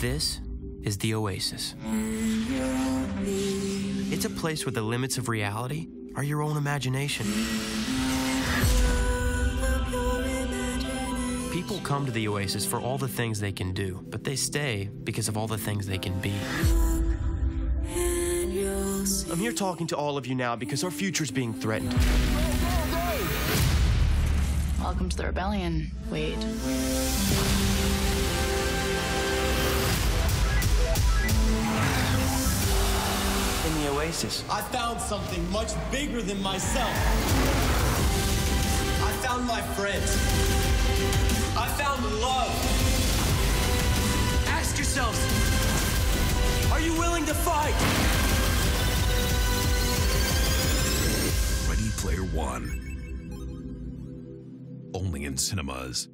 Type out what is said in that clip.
This is the Oasis. It's a place where the limits of reality are your own imagination. People come to the Oasis for all the things they can do, but they stay because of all the things they can be. I'm here talking to all of you now because our future's being threatened. Welcome to the rebellion, Wade. Oasis, I found something much bigger than myself. I found my friends. I found love. Ask yourselves, are you willing to fight? Ready Player One. Only in cinemas.